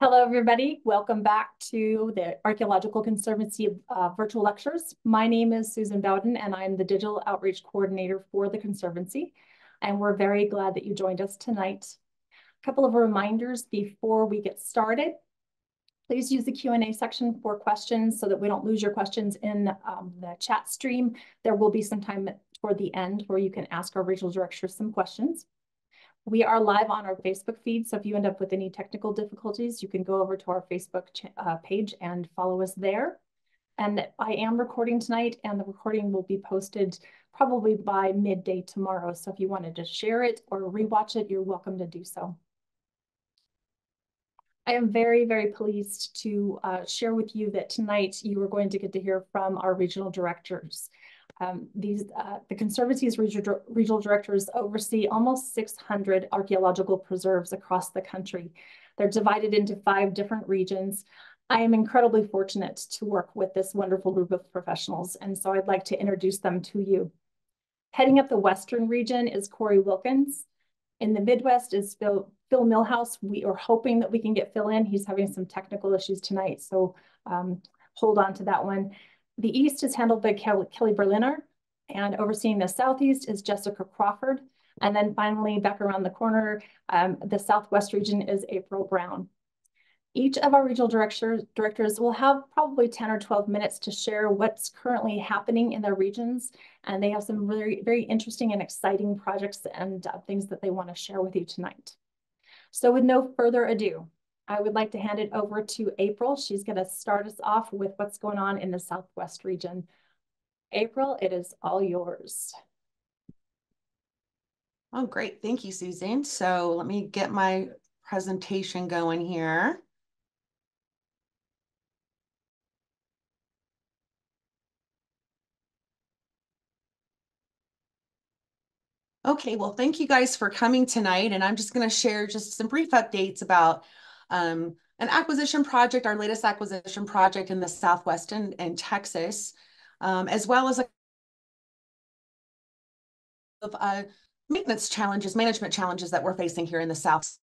Hello, everybody. Welcome back to the Archaeological Conservancy uh, virtual lectures. My name is Susan Bowden, and I'm the Digital Outreach Coordinator for the Conservancy. And we're very glad that you joined us tonight. A couple of reminders before we get started. Please use the Q&A section for questions so that we don't lose your questions in um, the chat stream. There will be some time toward the end where you can ask our regional directors some questions. We are live on our Facebook feed, so if you end up with any technical difficulties, you can go over to our Facebook uh, page and follow us there. And I am recording tonight, and the recording will be posted probably by midday tomorrow. So if you wanted to share it or rewatch it, you're welcome to do so. I am very, very pleased to uh, share with you that tonight you are going to get to hear from our regional directors. Um, these uh, the Conservancy's regional, directors oversee almost 600 archaeological preserves across the country. They're divided into five different regions. I am incredibly fortunate to work with this wonderful group of professionals, and so I'd like to introduce them to you. Heading up the Western region is Cory Wilkins. In the Midwest is Phil, Phil Millhouse. We are hoping that we can get Phil in. He's having some technical issues tonight, so um, hold on to that one. The East is handled by Kelley Berliner, and overseeing the Southeast is Jessica Crawford. And then finally, back around the corner, um, the Southwest region is April Brown. Each of our regional directors, will have probably 10 or 12 minutes to share what's currently happening in their regions. And they have some really very interesting and exciting projects and uh, things that they want to share with you tonight. So with no further ado, I would like to hand it over to April. She's going to start us off with what's going on in the Southwest region. April, it is all yours. Oh, great. Thank you, Susan. So let me get my presentation going here. Okay, well, thank you guys for coming tonight. And I'm just going to share just some brief updates about um, an acquisition project, our latest acquisition project in the Southwest and, and Texas, um, as well as a of uh, maintenance challenges, management challenges that we're facing here in the South.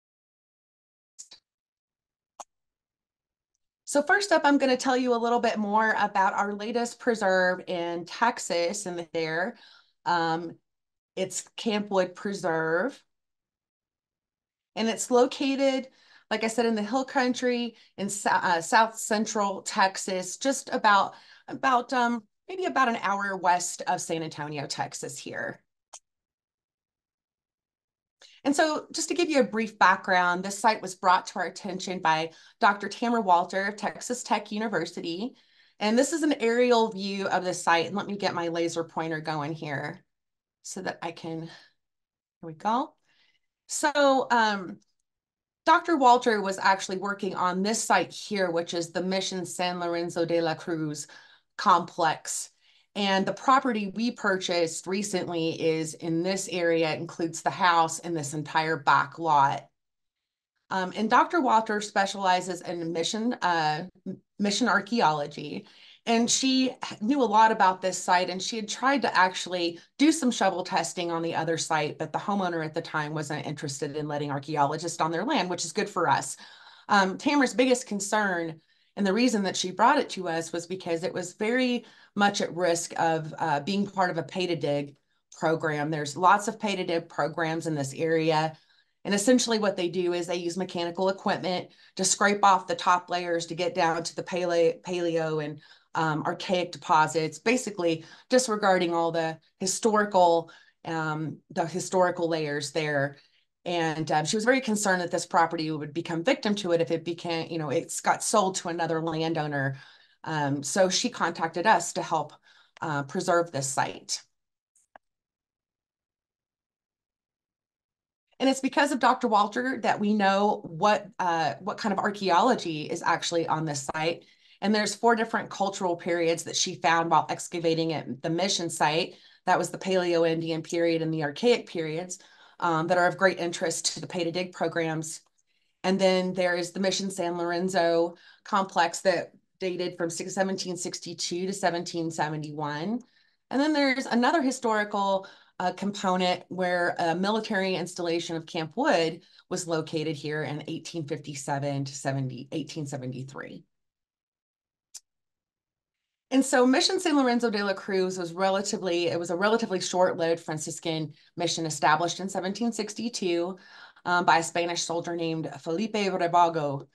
So first up, I'm going to tell you a little bit more about our latest preserve in Texas and there. Um, it's Camp Wood Preserve. And it's located like I said, in the hill country in uh, south central Texas, just about about um, maybe about an hour west of San Antonio, Texas here. And so just to give you a brief background, this site was brought to our attention by Dr. Tamara Walter of Texas Tech University. And this is an aerial view of the site. And let me get my laser pointer going here so that I can, here we go. So um, Dr. Walter was actually working on this site here, which is the Mission San Lorenzo de la Cruz complex. And the property we purchased recently is in this area, it includes the house and this entire back lot. Um, and Dr. Walter specializes in mission, uh, mission archaeology. And she knew a lot about this site and she had tried to actually do some shovel testing on the other site, but the homeowner at the time wasn't interested in letting archaeologists on their land, which is good for us. Um, Tamara's biggest concern and the reason that she brought it to us was because it was very much at risk of uh, being part of a pay to dig program. There's lots of pay to dig programs in this area. And essentially what they do is they use mechanical equipment to scrape off the top layers to get down to the paleo, paleo and um, archaic deposits, basically disregarding all the historical um, the historical layers there. And um, she was very concerned that this property would become victim to it if it became, you know, it's got sold to another landowner. Um, so she contacted us to help uh, preserve this site. And it's because of Dr. Walter that we know what uh, what kind of archaeology is actually on this site. And there's four different cultural periods that she found while excavating at the mission site. That was the Paleo-Indian period and the Archaic periods um, that are of great interest to the pay to dig programs. And then there is the Mission San Lorenzo complex that dated from 1762 to 1771. And then there's another historical uh, component where a military installation of Camp Wood was located here in 1857 to 70, 1873. And so Mission San Lorenzo de la Cruz was relatively, it was a relatively short-lived Franciscan mission established in 1762 um, by a Spanish soldier named Felipe Rábago.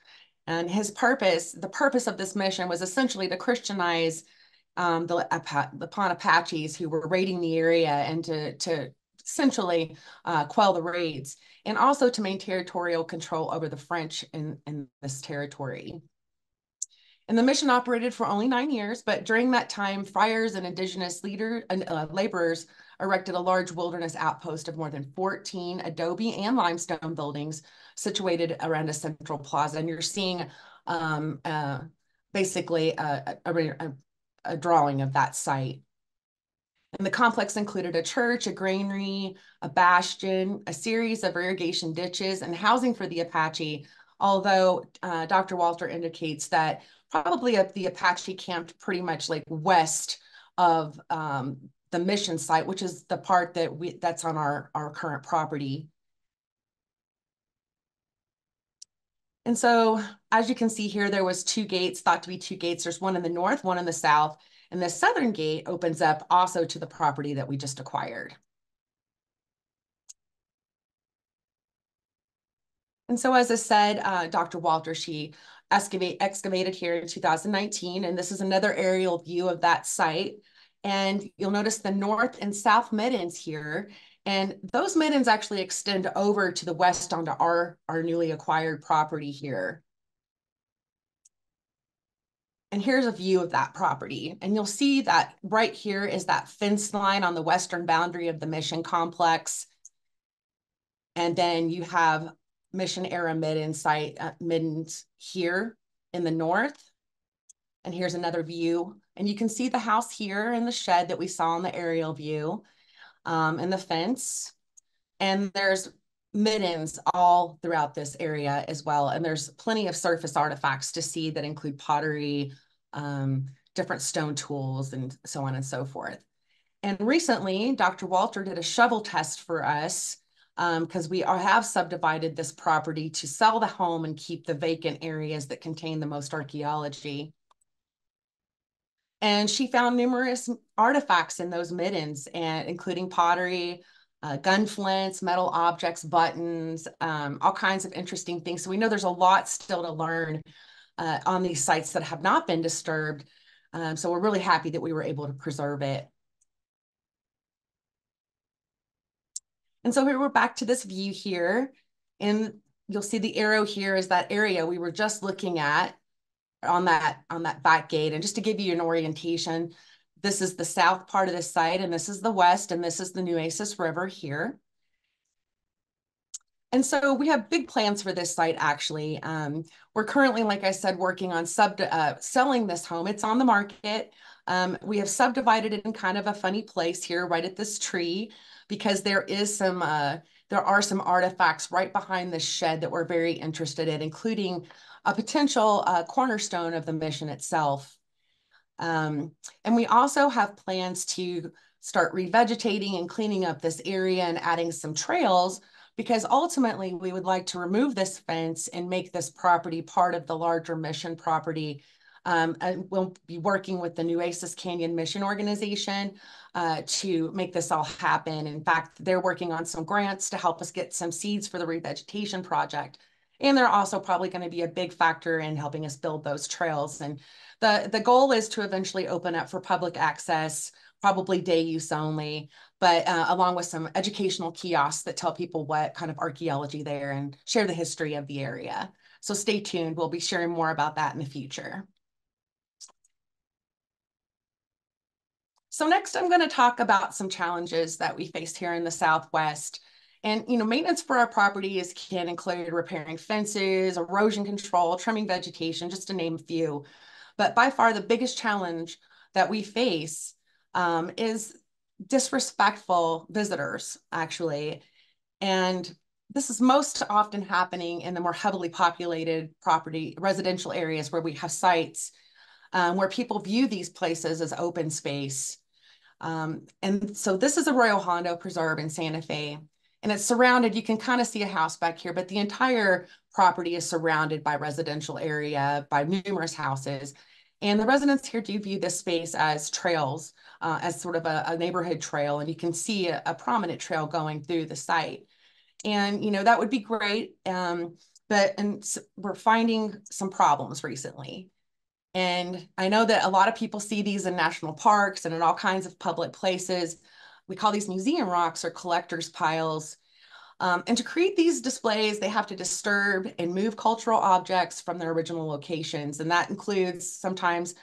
And his purpose, the purpose of this mission was essentially to Christianize um, the, the Lipan Apaches who were raiding the area and to, to essentially uh, quell the raids and also to maintain territorial control over the French in, in this territory. And the mission operated for only nine years, but during that time, friars and indigenous leader, uh, laborers erected a large wilderness outpost of more than 14 adobe and limestone buildings situated around a central plaza. And you're seeing um, uh, basically a, a, a, a drawing of that site. And the complex included a church, a granary, a bastion, a series of irrigation ditches, and housing for the Apache, although uh, Dr. Walter indicates that probably up the Apache camped pretty much like west of um, the mission site, which is the part that we that's on our, our current property. And so as you can see here, there was two gates, thought to be two gates. There's one in the north, one in the south. And the southern gate opens up also to the property that we just acquired. And so as I said, uh, Dr. Walter, she excavate, excavated here in 2019. And this is another aerial view of that site. And you'll notice the north and south middens here. And those middens actually extend over to the west onto our, our newly acquired property here. And here's a view of that property. And you'll see that right here is that fence line on the western boundary of the mission complex. And then you have mission era midden site uh, middens here in the north. And here's another view. And you can see the house here and the shed that we saw in the aerial view um, and the fence. And there's middens all throughout this area as well. And there's plenty of surface artifacts to see that include pottery, um, different stone tools, and so on and so forth. And recently, Dr. Walter did a shovel test for us because um, we are, have subdivided this property to sell the home and keep the vacant areas that contain the most archaeology. And she found numerous artifacts in those middens, and including pottery, uh, gun flints, metal objects, buttons, um, all kinds of interesting things. So we know there's a lot still to learn uh, on these sites that have not been disturbed. Um, so we're really happy that we were able to preserve it. And so here we're back to this view here. And you'll see the arrow here is that area we were just looking at on that on that back gate. And just to give you an orientation, this is the south part of the site, and this is the west, and this is the Nueces River here. And so we have big plans for this site, actually. Um, we're currently, like I said, working on sub uh, selling this home. It's on the market. Um, we have subdivided it in kind of a funny place here, right at this tree, because there is some, uh, there are some artifacts right behind the shed that we're very interested in, including a potential uh, cornerstone of the mission itself. Um, and we also have plans to start revegetating and cleaning up this area and adding some trails because ultimately we would like to remove this fence and make this property part of the larger mission property. Um, and we'll be working with the Nueces Canyon Mission Organization uh, to make this all happen. In fact, they're working on some grants to help us get some seeds for the revegetation project. And they're also probably going to be a big factor in helping us build those trails. And the, the goal is to eventually open up for public access, probably day use only, but uh, along with some educational kiosks that tell people what kind of archaeology there and share the history of the area. So stay tuned. We'll be sharing more about that in the future. So next I'm going to talk about some challenges that we faced here in the Southwest and, you know, maintenance for our properties can include repairing fences, erosion control, trimming vegetation, just to name a few. But by far the biggest challenge that we face um, is disrespectful visitors, actually. And this is most often happening in the more heavily populated property, residential areas where we have sites um, where people view these places as open space Um, and so this is a Arroyo Hondo Preserve in Santa Fe. And it's surrounded, you can kind of see a house back here, but the entire property is surrounded by residential area, by numerous houses. And the residents here do view this space as trails, uh, as sort of a, a, neighborhood trail. And you can see a, a, prominent trail going through the site. And, you know, that would be great. Um, but and we're finding some problems recently. And I know that a lot of people see these in national parks and in all kinds of public places. We call these museum rocks or collector's piles. Um, and to create these displays, they have to disturb and move cultural objects from their original locations. And that includes sometimes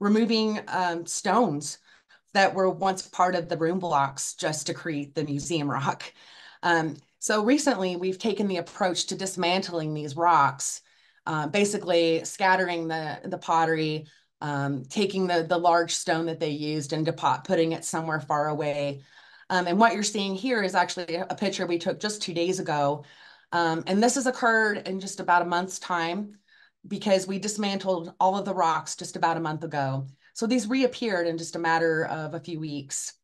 removing um, stones that were once part of the room blocks just to create the museum rock. Um, so recently we've taken the approach to dismantling these rocks uh, basically scattering the, the pottery, um, taking the, the large stone that they used and depot, putting it somewhere far away. Um, and what you're seeing here is actually a picture we took just two days ago. Um, and this has occurred in just about a month's time because we dismantled all of the rocks just about a month ago. So these reappeared in just a matter of a few weeks.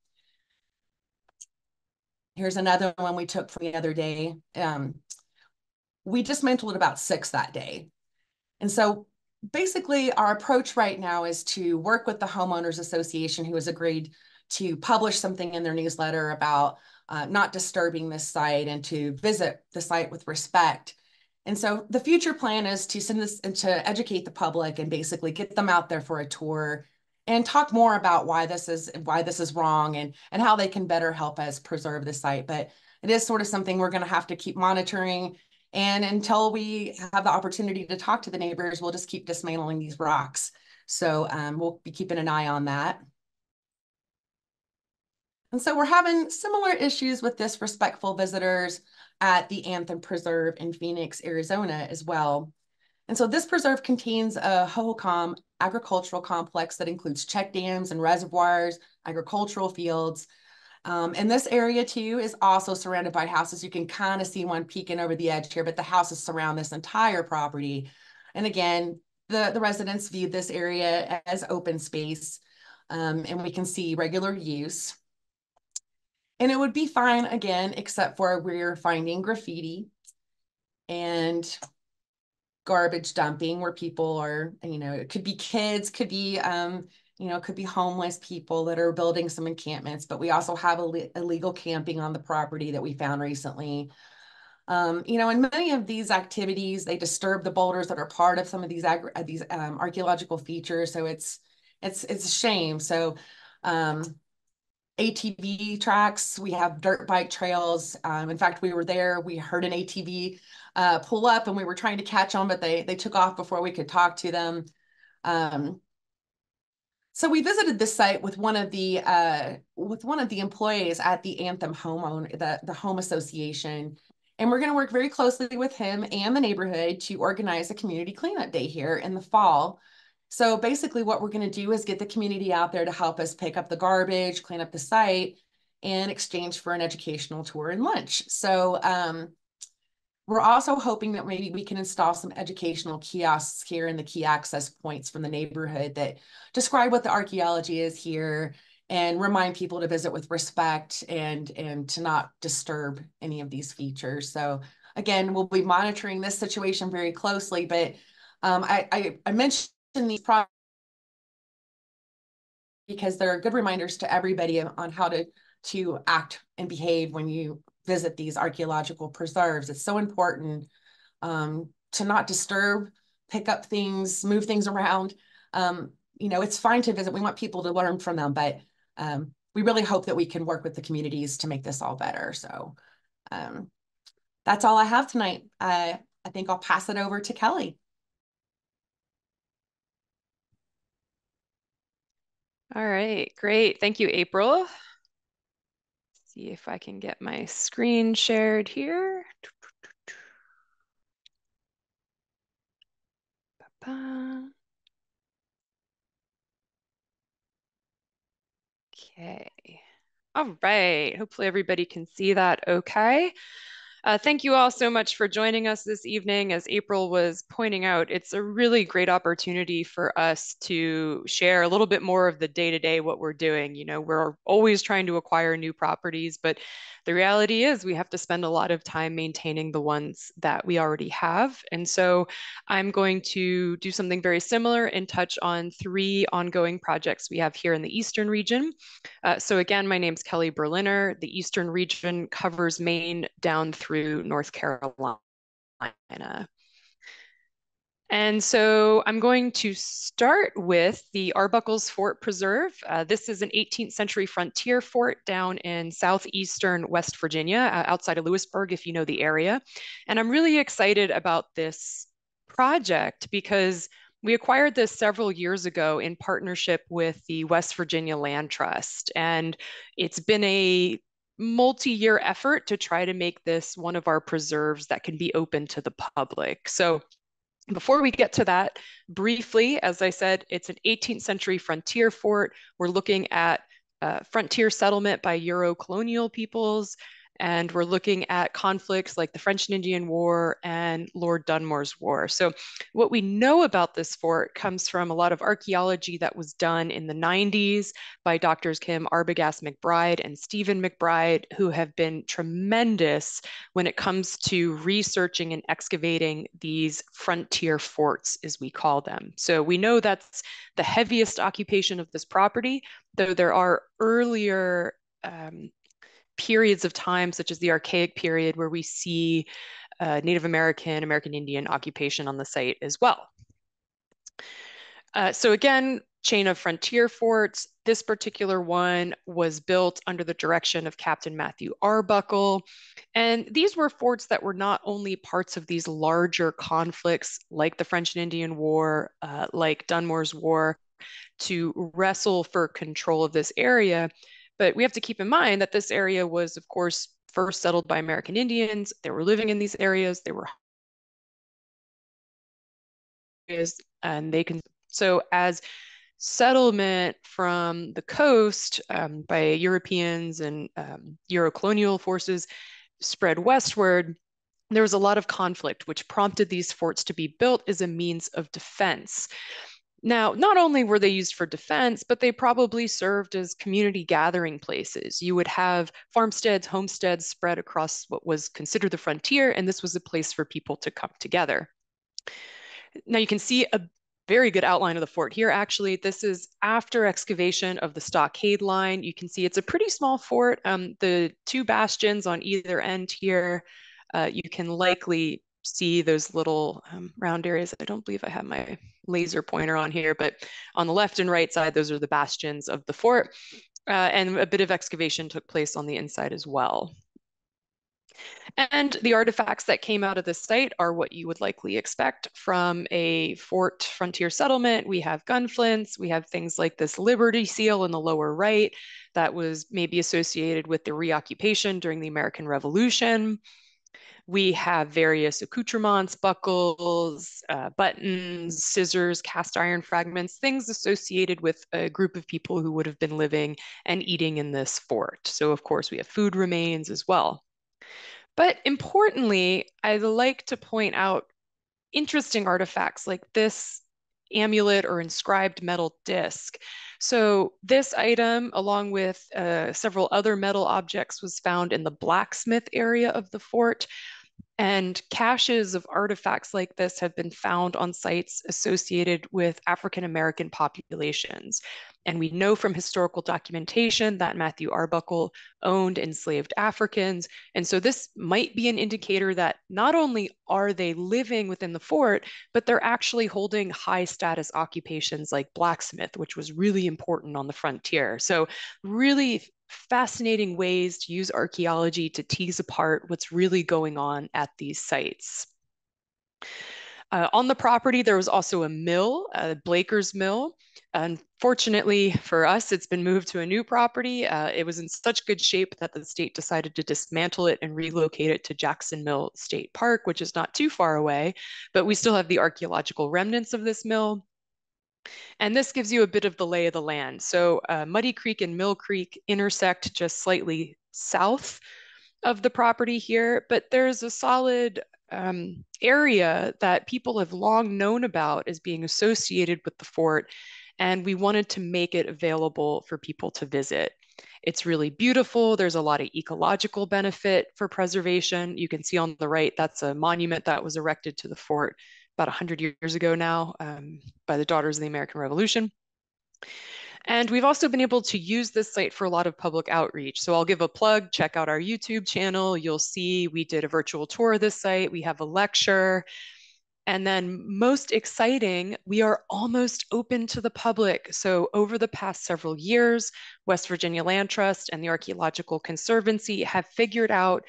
Here's another one we took from the other day. Um, we dismantled about six that day. And so basically our approach right now is to work with the homeowners association who has agreed to publish something in their newsletter about uh, not disturbing this site and to visit the site with respect. And so the future plan is to send this and to educate the public and basically get them out there for a tour and talk more about why this is why this is wrong and and how they can better help us preserve the site. But it is sort of something we're going to have to keep monitoring and until we have the opportunity to talk to the neighbors, we'll just keep dismantling these rocks. So um, we'll be keeping an eye on that. And so we're having similar issues with disrespectful visitors at the Anthem Preserve in Phoenix, Arizona as well. And so this preserve contains a Hohokam agricultural complex that includes check dams and reservoirs, agricultural fields, um, and this area too is also surrounded by houses. You can kind of see one peeking over the edge here, but the houses surround this entire property. And again, the, the residents view this area as open space um, and we can see regular use. And it would be fine again, except for we're finding graffiti and garbage dumping where people are, you know, it could be kids, could be um, you know, it could be homeless people that are building some encampments, but we also have illegal camping on the property that we found recently. Um, you know, in many of these activities, they disturb the boulders that are part of some of these uh, these um, archaeological features. So it's it's it's a shame. So um, ATV tracks, we have dirt bike trails. Um, in fact, we were there. We heard an ATV uh, pull up, and we were trying to catch them, but they they took off before we could talk to them. So we visited this site with one of the uh, with one of the employees at the Anthem Homeowner, the, the home association. And we're going to work very closely with him and the neighborhood to organize a community cleanup day here in the fall. So basically what we're going to do is get the community out there to help us pick up the garbage, clean up the site, in exchange for an educational tour and lunch. So um, we're also hoping that maybe we can install some educational kiosks here in the key access points from the neighborhood that describe what the archaeology is here and remind people to visit with respect and and to not disturb any of these features. So again, we'll be monitoring this situation very closely, but um, I, I, I mentioned these projects because they're good reminders to everybody on how to to act and behave when you visit these archaeological preserves. It's so important um, to not disturb, pick up things, move things around. Um, you know, it's fine to visit. We want people to learn from them, but um, we really hope that we can work with the communities to make this all better. So um, that's all I have tonight. I, I think I'll pass it over to Kelley. All right, great. Thank you, April see if I can get my screen shared here. Okay. All right. Hopefully everybody can see that okay. Uh, thank you all so much for joining us this evening. As April was pointing out, it's a really great opportunity for us to share a little bit more of the day to day what we're doing. You know, we're always trying to acquire new properties, but the reality is we have to spend a lot of time maintaining the ones that we already have. And so I'm going to do something very similar and touch on three ongoing projects we have here in the Eastern region. Uh, so again, my name's Kelley Berliner. The Eastern region covers Maine down through through North Carolina. And so I'm going to start with the Arbuckle's Fort Preserve. Uh, this is an 18th century frontier fort down in southeastern West Virginia, uh, outside of Lewisburg, if you know the area. And I'm really excited about this project because we acquired this several years ago in partnership with the West Virginia Land Trust. And it's been a multi-year effort to try to make this one of our preserves that can be open to the public. So before we get to that, briefly, as I said, it's an 18th century frontier fort. We're looking at uh, frontier settlement by Euro-colonial peoples, and we're looking at conflicts like the French and Indian War and Lord Dunmore's War. So, what we know about this fort comes from a lot of archaeology that was done in the 90s by doctors Kim Arbogast McBride and Stephen McBride, who have been tremendous when it comes to researching and excavating these frontier forts, as we call them. So, we know that's the heaviest occupation of this property, though there are earlier um, periods of time, such as the Archaic period, where we see uh, Native American, American Indian occupation on the site as well. Uh, so again, chain of frontier forts. This particular one was built under the direction of Captain Matthew Arbuckle. And these were forts that were not only parts of these larger conflicts like the French and Indian War, uh, like Dunmore's War, to wrestle for control of this area, but we have to keep in mind that this area was, of course, first settled by American Indians. They were living in these areas. They were and they can so as settlement from the coast um, by Europeans and um, Euro-colonial forces spread westward, there was a lot of conflict, which prompted these forts to be built as a means of defense. Now, not only were they used for defense, but they probably served as community gathering places. You would have farmsteads, homesteads spread across what was considered the frontier, and this was a place for people to come together. Now you can see a very good outline of the fort here. Actually, this is after excavation of the stockade line. You can see it's a pretty small fort. Um, the two bastions on either end here, uh, you can likely see those little um, round areas. I don't believe I have my laser pointer on here, but on the left and right side, those are the bastions of the fort. Uh, and a bit of excavation took place on the inside as well. And the artifacts that came out of this site are what you would likely expect from a fort frontier settlement. We have gun flints, we have things like this Liberty seal in the lower right that was maybe associated with the reoccupation during the American Revolution. We have various accoutrements, buckles, uh, buttons, scissors, cast iron fragments, things associated with a group of people who would have been living and eating in this fort. So, of course, we have food remains as well. But importantly, I'd like to point out interesting artifacts like this amulet or inscribed metal disc. So this item, along with uh, several other metal objects, was found in the blacksmith area of the fort. And caches of artifacts like this have been found on sites associated with African American populations. And we know from historical documentation that Matthew Arbuckle owned enslaved Africans. And so this might be an indicator that not only are they living within the fort, but they're actually holding high status occupations like blacksmith, which was really important on the frontier. So, really fascinating ways to use archaeology to tease apart what's really going on at these sites. Uh, on the property, there was also a mill, a Blaker's Mill. Unfortunately for us, it's been moved to a new property. Uh, it was in such good shape that the state decided to dismantle it and relocate it to Jackson Mill State Park, which is not too far away, but we still have the archaeological remnants of this mill. And this gives you a bit of the lay of the land. So uh, Muddy Creek and Mill Creek intersect just slightly south of the property here, but there's a solid um, area that people have long known about as being associated with the fort, and we wanted to make it available for people to visit. It's really beautiful. There's a lot of ecological benefit for preservation. You can see on the right, that's a monument that was erected to the fort about 100 years ago now um, by the Daughters of the American Revolution. And we've also been able to use this site for a lot of public outreach. So I'll give a plug, check out our YouTube channel. You'll see we did a virtual tour of this site. We have a lecture. And then most exciting, we are almost open to the public. So over the past several years, West Virginia Land Trust and the Archaeological Conservancy have figured out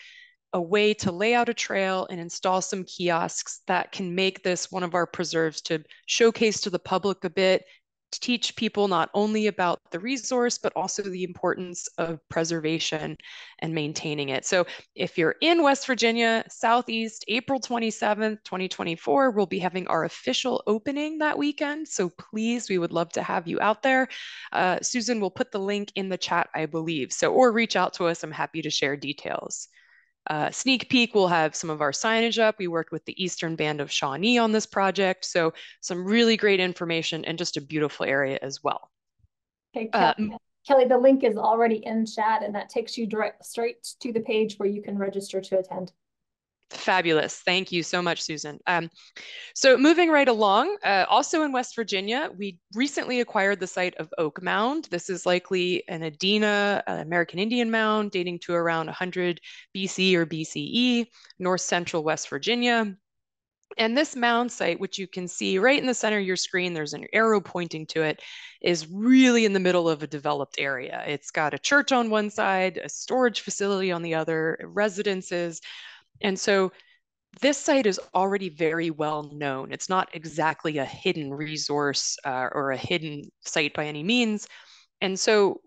a way to lay out a trail and install some kiosks that can make this one of our preserves to showcase to the public a bit to teach people not only about the resource, but also the importance of preservation and maintaining it. So if you're in West Virginia, Southeast, April 27th, 2024, we'll be having our official opening that weekend. So please, we would love to have you out there. Uh, Susan will put the link in the chat, I believe. So, or reach out to us. I'm happy to share details. Uh, sneak peek, we'll have some of our signage up. We worked with the Eastern Band of Shawnee on this project. So some really great information and just a beautiful area as well. Okay, uh, Kelley, uh, Kelley, the link is already in chat and that takes you direct straight to the page where you can register to attend. Fabulous. Thank you so much, Susan. Um, so moving right along, uh, also in West Virginia, we recently acquired the site of Oak Mound. This is likely an Adena uh, American Indian mound dating to around 100 BC or BCE, north central West Virginia. And this mound site, which you can see right in the center of your screen, there's an arrow pointing to it, is really in the middle of a developed area. It's got a church on one side, a storage facility on the other, residences, and so this site is already very well known. It's not exactly a hidden resource uh, or a hidden site by any means. And so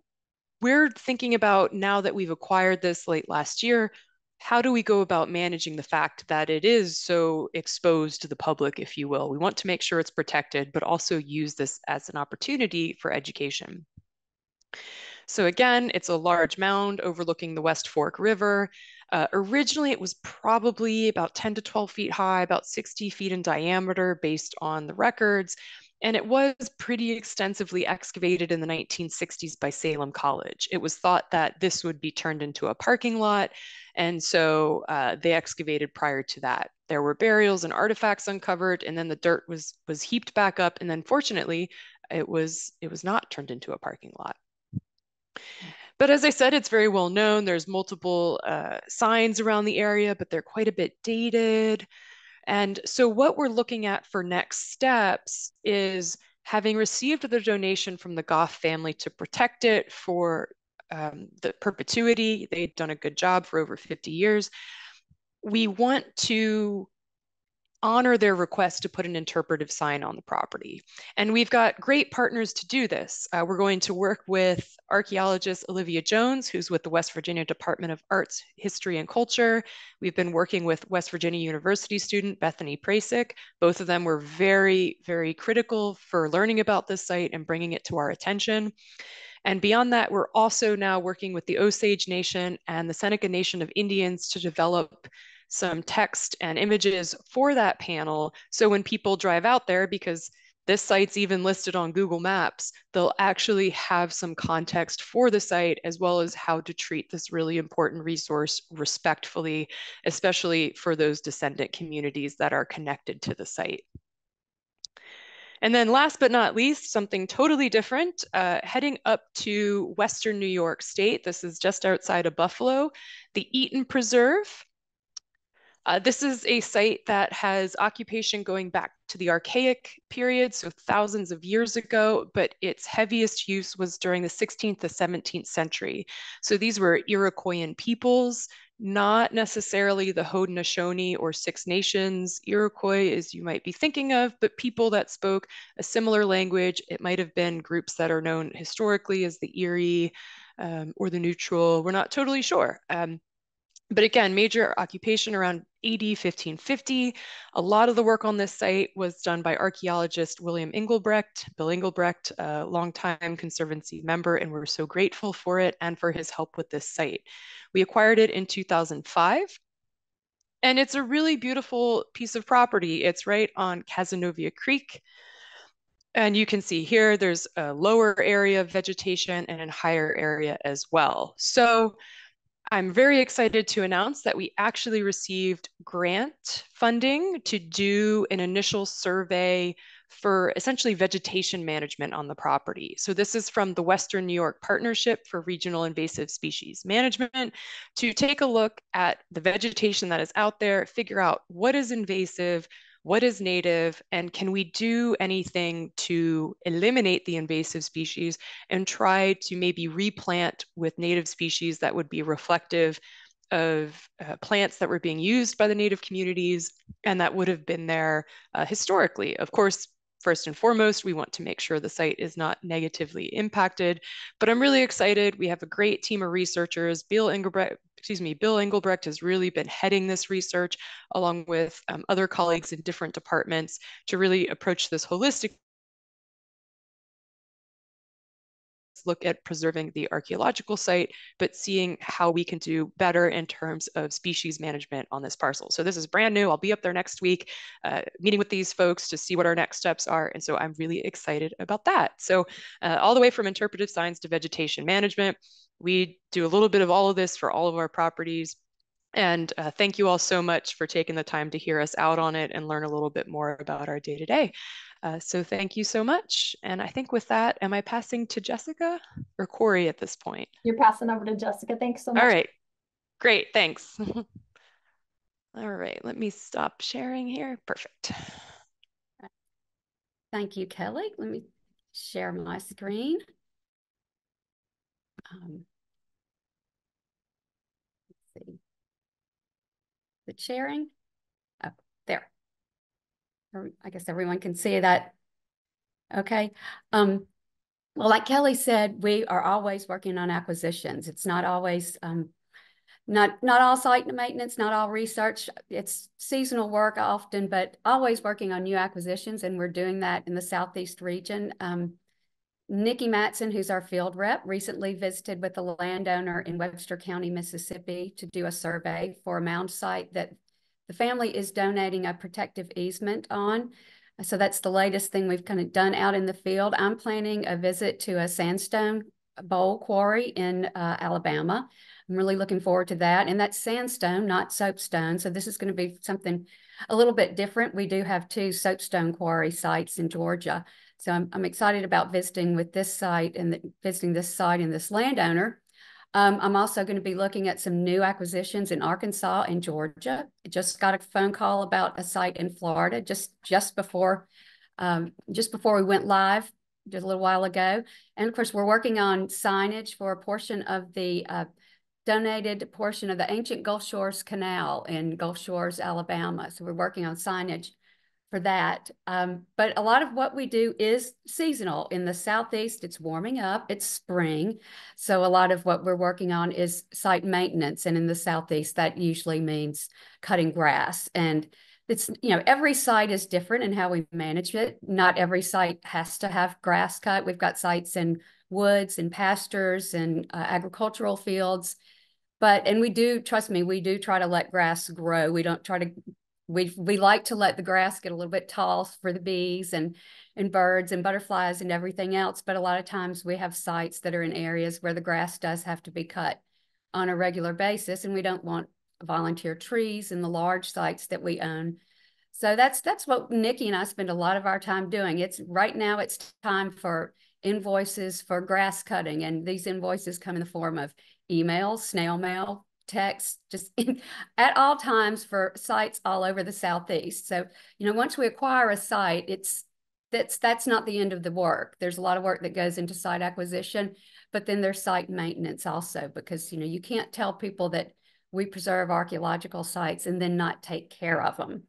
we're thinking about now that we've acquired this late last year, how do we go about managing the fact that it is so exposed to the public, if you will? We want to make sure it's protected, but also use this as an opportunity for education. So again, it's a large mound overlooking the West Fork River. Uh, originally, it was probably about 10 to 12 feet high, about 60 feet in diameter based on the records. And it was pretty extensively excavated in the 1960s by Salem College. It was thought that this would be turned into a parking lot. And so uh, they excavated prior to that. There were burials and artifacts uncovered, and then the dirt was was heaped back up. And then fortunately, it was it was not turned into a parking lot. But as I said, it's very well known. There's multiple uh, signs around the area, but they're quite a bit dated. And so what we're looking at for next steps is having received the donation from the Goff family to protect it for um, the perpetuity, they've done a good job for over 50 years. We want to honor their request to put an interpretive sign on the property. And we've got great partners to do this. Uh, we're going to work with archaeologist Olivia Jones, who's with the West Virginia Department of Arts, History, and Culture. We've been working with West Virginia University student Bethany Prasick. Both of them were very, very critical for learning about this site and bringing it to our attention. And beyond that, we're also now working with the Osage Nation and the Seneca Nation of Indians to develop some text and images for that panel. So when people drive out there, because this site's even listed on Google Maps, they'll actually have some context for the site as well as how to treat this really important resource respectfully, especially for those descendant communities that are connected to the site. And then last but not least, something totally different, uh, heading up to Western New York State. This is just outside of Buffalo, the Eaton Preserve. Uh, this is a site that has occupation going back to the Archaic period, so thousands of years ago, but its heaviest use was during the 16th to 17th century. So these were Iroquoian peoples, not necessarily the Haudenosaunee or Six Nations Iroquois, as you might be thinking of, but people that spoke a similar language. It might have been groups that are known historically as the Erie um, or the Neutral. We're not totally sure. Um, But again, major occupation around AD 1550. A lot of the work on this site was done by archaeologist William Engelbrecht, Bill Engelbrecht, a longtime Conservancy member, and we're so grateful for it and for his help with this site. We acquired it in 2005. And it's a really beautiful piece of property. It's right on Cazenovia Creek. And you can see here, there's a lower area of vegetation and a higher area as well. So I'm very excited to announce that we actually received grant funding to do an initial survey for essentially vegetation management on the property. So this is from the Western New York Partnership for Regional Invasive Species Management to take a look at the vegetation that is out there, figure out what is invasive, what is native, and can we do anything to eliminate the invasive species and try to maybe replant with native species that would be reflective of uh, plants that were being used by the native communities and that would have been there uh, historically. Of course, first and foremost, we want to make sure the site is not negatively impacted. But I'm really excited. We have a great team of researchers. Bill Engelbrecht, excuse me, Bill Engelbrecht has really been heading this research along with um, other colleagues in different departments to really approach this holistic look at preserving the archaeological site, but seeing how we can do better in terms of species management on this parcel. So this is brand new. I'll be up there next week, uh, meeting with these folks to see what our next steps are. And so I'm really excited about that. So uh, all the way from interpretive science to vegetation management, we do a little bit of all of this for all of our properties. And uh, thank you all so much for taking the time to hear us out on it and learn a little bit more about our day to day. Uh, so thank you so much. And I think with that, am I passing to Jessica or Cory at this point? You're passing over to Jessica. Thanks so much. All right, great, thanks. All right, let me stop sharing here. Perfect. Thank you, Kelley. Let me share my screen. Um, let's see. The sharing. I guess everyone can see that. Okay. Um, well, like Kelley said, we are always working on acquisitions. It's not always um, not not all site maintenance, not all research. It's seasonal work often, but always working on new acquisitions, and we're doing that in the southeast region. Um, Nikki Matson, who's our field rep, recently visited with a landowner in Webster County, Mississippi, to do a survey for a mound site that the family is donating a protective easement on. So that's the latest thing we've kind of done out in the field. I'm planning a visit to a sandstone bowl quarry in uh, Alabama. I'm really looking forward to that. And that's sandstone, not soapstone. So this is going to be something a little bit different. We do have two soapstone quarry sites in Georgia. So I'm, I'm excited about visiting with this site and the, visiting this site and this landowner. Um, I'm also going to be looking at some new acquisitions in Arkansas and Georgia. I just got a phone call about a site in Florida just just before um, just before we went live just a little while ago. And of course, we're working on signage for a portion of the uh, donated portion of the ancient Gulf Shores Canal in Gulf Shores, Alabama. So we're working on signage for that. Um, but a lot of what we do is seasonal. In the Southeast, it's warming up, it's spring. So a lot of what we're working on is site maintenance. And in the Southeast, that usually means cutting grass. And it's, you know, every site is different in how we manage it. Not every site has to have grass cut. We've got sites in woods and pastures and uh, agricultural fields. But, and we do, trust me, we do try to let grass grow. We don't try to we we like to let the grass get a little bit tall for the bees and and birds and butterflies and everything else but a lot of times we have sites that are in areas where the grass does have to be cut on a regular basis and we don't want volunteer trees in the large sites that we own. So that's that's what Nikki and I spend a lot of our time doing. It's right now it's time for invoices for grass cutting and these invoices come in the form of email snail mail text just in, at all times for sites all over the southeast. So you know once we acquire a site it's that's that's not the end of the work. There's a lot of work that goes into site acquisition but then there's site maintenance also because you know you can't tell people that we preserve archaeological sites and then not take care of them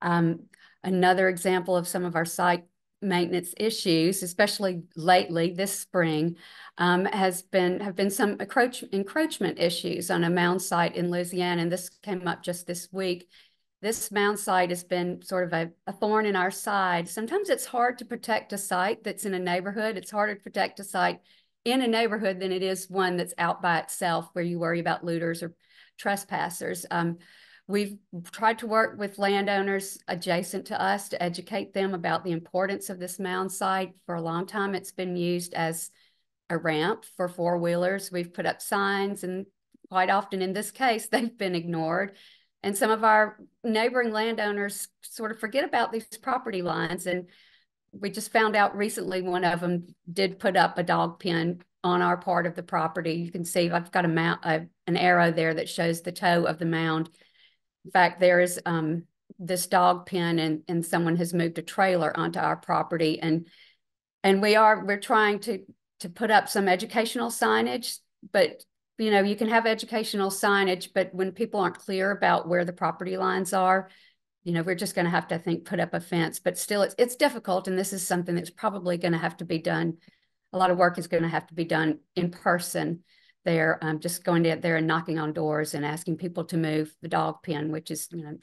um, another example of some of our site maintenance issues, especially lately this spring, um, has been have been some encroach, encroachment issues on a mound site in Louisiana, and this came up just this week. This mound site has been sort of a, a thorn in our side. Sometimes it's hard to protect a site that's in a neighborhood. It's harder to protect a site in a neighborhood than it is one that's out by itself where you worry about looters or trespassers. Um, we've tried to work with landowners adjacent to us to educate them about the importance of this mound site. For a long time, it's been used as a ramp for four-wheelers. We've put up signs and quite often in this case, they've been ignored. And some of our neighboring landowners sort of forget about these property lines. And we just found out recently one of them did put up a dog pen on our part of the property. You can see I've got a mount, an arrow there that shows the toe of the mound. In fact, there is um, this dog pen and, and someone has moved a trailer onto our property. And and we are we're trying to to put up some educational signage, but you know, you can have educational signage, but when people aren't clear about where the property lines are, you know, we're just going to have to, I think, put up a fence. But still, it's it's difficult, and this is something that's probably going to have to be done. A lot of work is going to have to be done in person. There, um, just going out there and knocking on doors and asking people to move the dog pen, which is you know,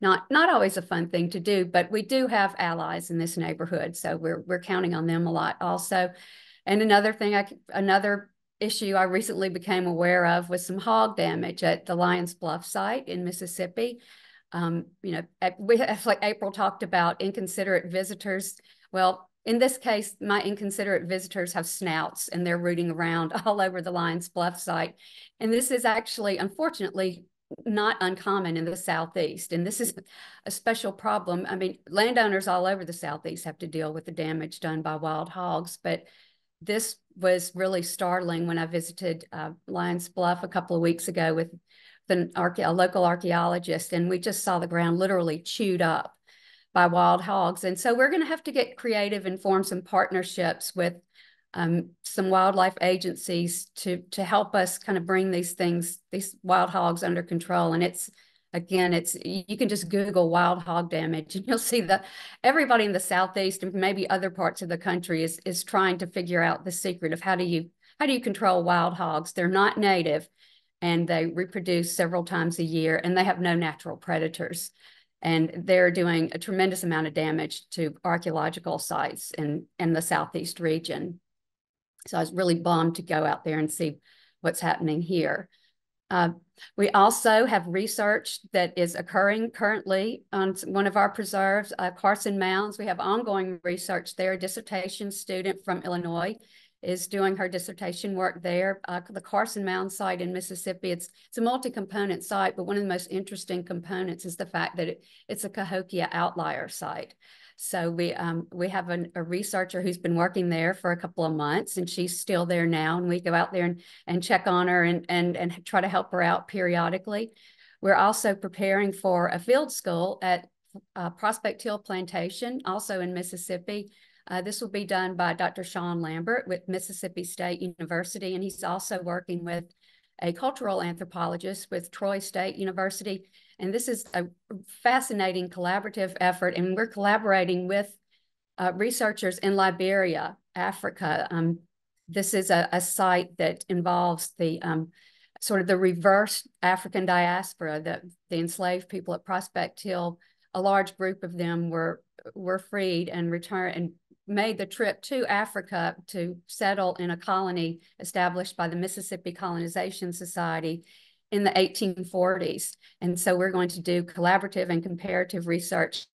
not not always a fun thing to do. But we do have allies in this neighborhood, so we're we're counting on them a lot also. And another thing, I another issue I recently became aware of was some hog damage at the Lyon's Bluff site in Mississippi. Um, you know, we like April talked about inconsiderate visitors. Well, in this case, my inconsiderate visitors have snouts and they're rooting around all over the Lyon's Bluff site. And this is actually, unfortunately, not uncommon in the Southeast. And this is a special problem. I mean, landowners all over the Southeast have to deal with the damage done by wild hogs, but this was really startling when I visited uh, Lyon's Bluff a couple of weeks ago with an a local archaeologist, and we just saw the ground literally chewed up by wild hogs. And so we're going to have to get creative and form some partnerships with um, some wildlife agencies to to help us kind of bring these things, these wild hogs under control. And it's again, it's you can just Google wild hog damage and you'll see that everybody in the southeast and maybe other parts of the country is is trying to figure out the secret of how do you how do you control wild hogs? They're not native and they reproduce several times a year and they have no natural predators. And they're doing a tremendous amount of damage to archaeological sites in, in the Southeast region. So I was really bummed to go out there and see what's happening here. Uh, we also have research that is occurring currently on one of our preserves, uh, Carson Mounds. We have ongoing research there. A dissertation student from Illinois is doing her dissertation work there. Uh, the Carson Mound site in Mississippi, it's, it's a multi-component site, but one of the most interesting components is the fact that it, it's a Cahokia outlier site. So we um, we have an, a researcher who's been working there for a couple of months, and she's still there now. And we go out there and, and check on her and, and, and try to help her out periodically. We're also preparing for a field school at uh, Prospect Hill Plantation, also in Mississippi. Uh, this will be done by Dr. Shawn Lambert with Mississippi State University, and he's also working with a cultural anthropologist with Troy State University. And this is a fascinating collaborative effort, and we're collaborating with uh, researchers in Liberia, Africa. Um, this is a, a, site that involves the um, sort of the reverse African diaspora, the, the enslaved people at Prospect Hill. A large group of them were were freed and returned and made the trip to Africa to settle in a colony established by the Mississippi Colonization Society in the 1840s. And so we're going to do collaborative and comparative research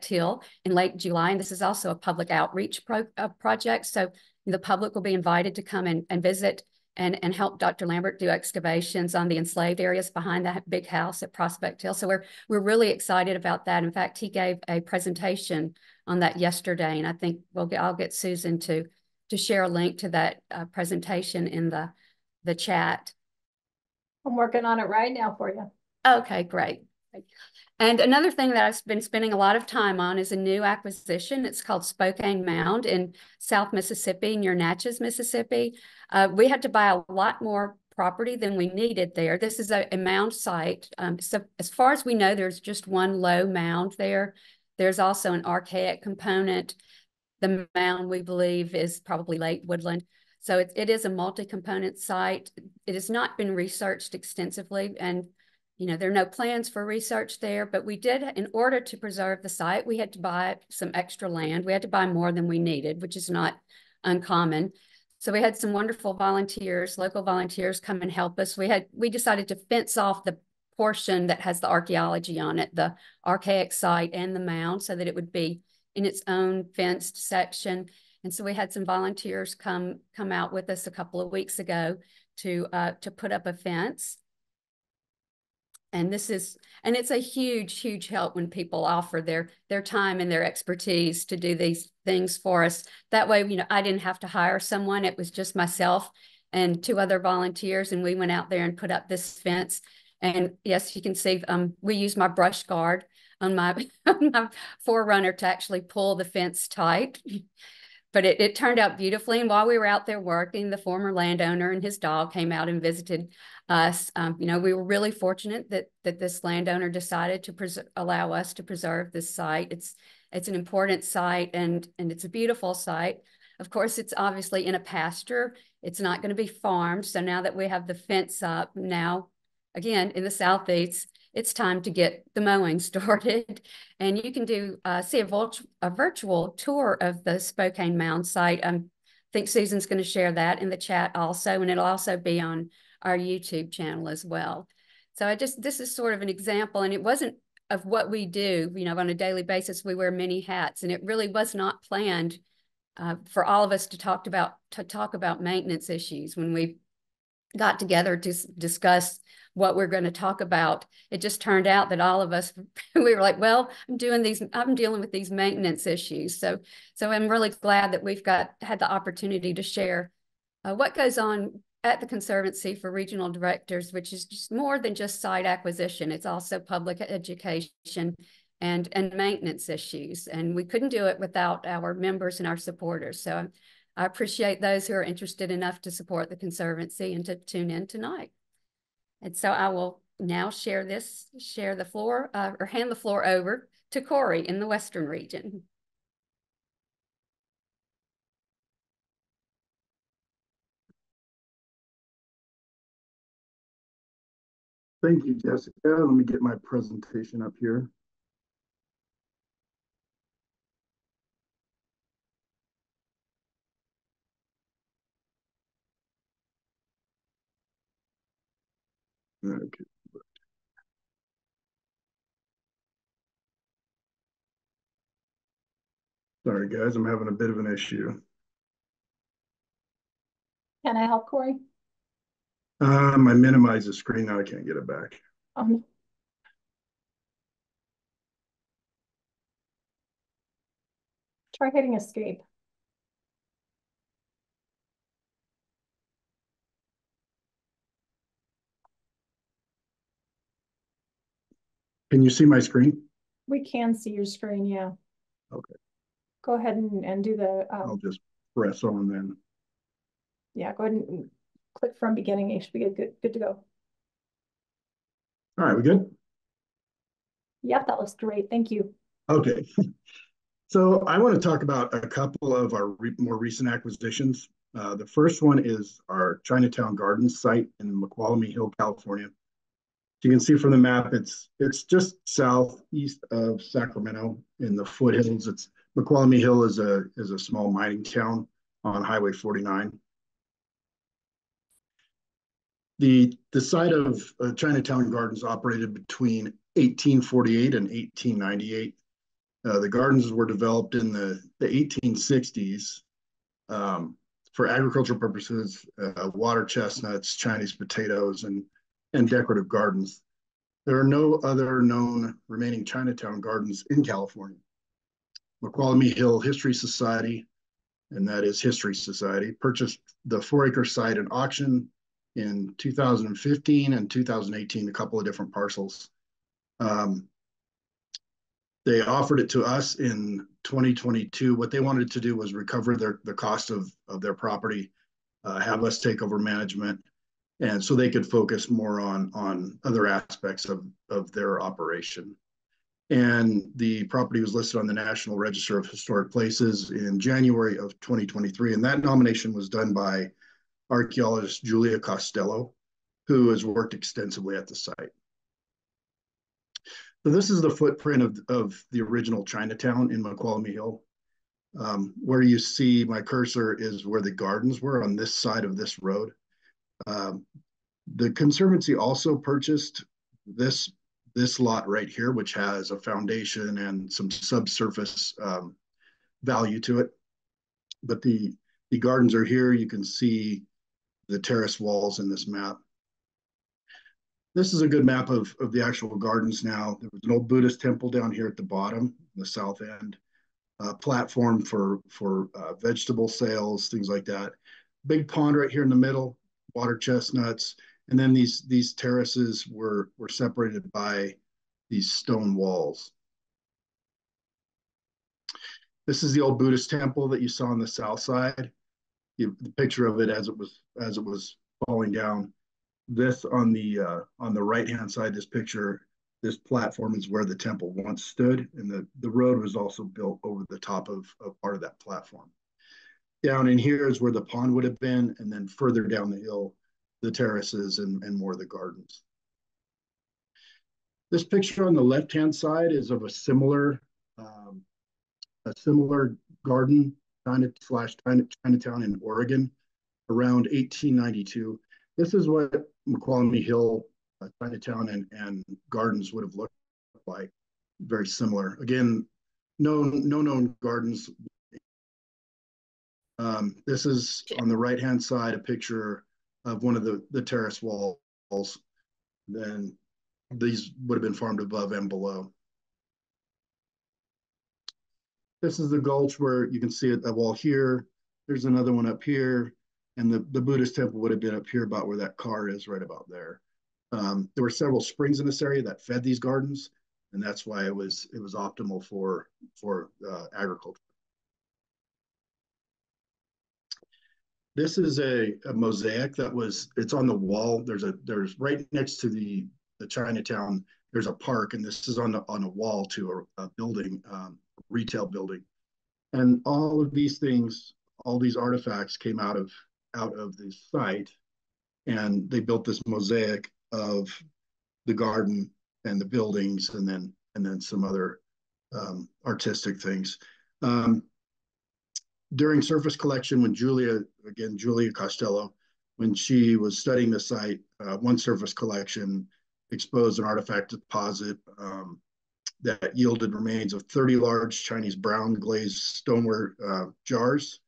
till in late July. And this is also a public outreach pro uh, project. So the public will be invited to come and, and visit and, and help Dr. Lambert do excavations on the enslaved areas behind that big house at Prospect Hill. So we're, we're really excited about that. In fact, he gave a presentation on that yesterday. And I think we'll get, I'll get Susan to, to share a link to that uh, presentation in the, the chat. I'm working on it right now for you. Okay, great. And another thing that I've been spending a lot of time on is a new acquisition. It's called Spokane Mound in South Mississippi, near Natchez, Mississippi. Uh, we had to buy a lot more property than we needed there. This is a, a mound site. Um, so as far as we know, there's just one low mound there There's also an archaic component. The mound, we believe, is probably late woodland. So it, it is a multi-component site. It has not been researched extensively and you know, there are no plans for research there, but we did, in order to preserve the site, we had to buy some extra land. We had to buy more than we needed, which is not uncommon. So we had some wonderful volunteers, local volunteers come and help us. We had, we decided to fence off the portion that has the archaeology on it, the archaic site and the mound so that it would be in its own fenced section. And so we had some volunteers come come out with us a couple of weeks ago to uh, to put up a fence. And this is and it's a huge, huge help when people offer their their time and their expertise to do these things for us. That way, you know, I didn't have to hire someone. It was just myself and two other volunteers, and we went out there and put up this fence. And yes, you can see um, we use my brush guard on my, on my 4Runner to actually pull the fence tight but it, it turned out beautifully. And while we were out there working, the former landowner and his dog came out and visited us. Um, you know, we were really fortunate that that this landowner decided to allow us to preserve this site. It's it's an important site and and it's a beautiful site. Of course, it's obviously in a pasture. It's not going to be farmed. So now that we have the fence up, now again in the southeast, it's time to get the mowing started. And you can do uh, see a, a virtual tour of the Spokane Mound site. Um, I think Susan's going to share that in the chat also, and it'll also be on our YouTube channel as well. So I just this is sort of an example, and it wasn't of what we do. You know, on a daily basis, we wear many hats, and it really was not planned uh, for all of us to talk about to talk about maintenance issues when we got together to discuss what we're going to talk about. It just turned out that all of us, we were like, well, I'm doing these, I'm dealing with these maintenance issues. So, so I'm really glad that we've got had the opportunity to share uh, what goes on at the Conservancy for regional directors, which is just more than just site acquisition. It's also public education and, and maintenance issues. And we couldn't do it without our members and our supporters. So I appreciate those who are interested enough to support the Conservancy and to tune in tonight. And so I will now share this, share the floor, uh, or hand the floor over to Cory in the Western region. Thank you, Jessica. Let me get my presentation up here. Okay. Sorry, guys, I'm having a bit of an issue. Can I help, Cory? Um, I minimize the screen now. I can't get it back. Um, try hitting escape. Can you see my screen? We can see your screen, yeah. Okay. Go ahead and, and do the. Um, I'll just press on then. Yeah, go ahead and click from beginning. You should be good, good to go. All right, we good? Yep, that looks great. Thank you. Okay. so I want to talk about a couple of our re more recent acquisitions. Uh, the first one is our Chinatown Gardens site in Mokelumne Hill, California you can see from the map, it's it's just southeast of Sacramento in the foothills. It's Mokelumne Hill is a is a small mining town on Highway 49. The the site of uh, Chinatown Gardens operated between 1848 and 1898. Uh, the gardens were developed in the, the 1860s um, for agricultural purposes, uh, water chestnuts, Chinese potatoes, and and decorative gardens. There are no other known remaining Chinatown gardens in California. Mokelumne Hill History Society, and that is History Society, purchased the four acre site at auction in 2015 and 2018, a couple of different parcels. Um, they offered it to us in 2022. What they wanted to do was recover their the cost of, of their property, uh, have us take over management, and so they could focus more on on other aspects of of their operation. And the property was listed on the National Register of Historic Places in January of 2023. And that nomination was done by archaeologist Julia Costello, who has worked extensively at the site. So this is the footprint of, of the original Chinatown in Mokelumne Hill. Um, where you see my cursor is where the gardens were on this side of this road. Um, the Conservancy also purchased this this lot right here, which has a foundation and some subsurface um, value to it. But the the gardens are here. You can see the terrace walls in this map. This is a good map of, of the actual gardens now. There was an old Buddhist temple down here at the bottom, the south end, uh, platform for, for uh, vegetable sales, things like that. Big pond right here in the middle, water chestnuts, and then these these terraces were were separated by these stone walls. This is the old Buddhist temple that you saw on the south side. You, the picture of it as it was as it was falling down. This on the uh, on the right hand side, this picture, this platform is where the temple once stood, and the the road was also built over the top of, of part of that platform. Down in here is where the pond would have been, and then further down the hill the terraces and, and more of the gardens. This picture on the left-hand side is of a similar um, a similar garden China slash China, Chinatown in Oregon around 1892. This is what Mokelumne Hill, uh, Chinatown, and, and gardens would have looked like. Very similar. Again, no no known gardens. Um, this is on the right hand side a picture of one of the, the terrace walls, then these would have been farmed above and below. This is the gulch where you can see a wall here. There's another one up here. And the, the Buddhist temple would have been up here about where that car is right about there. Um, there were several springs in this area that fed these gardens. And that's why it was it was optimal for for uh, agriculture. This is a, a mosaic that was, it's on the wall. There's a, there's right next to the, the Chinatown, there's a park and this is on the, on a wall to a, a building, um, retail building. And all of these things, all these artifacts came out of, out of the site and they built this mosaic of the garden and the buildings and then, and then some other um, artistic things. Um, during surface collection, when Julia, again, Julia Costello, when she was studying the site, uh, one surface collection exposed an artifact deposit um, that yielded remains of 30 large Chinese brown glazed stoneware uh, jars,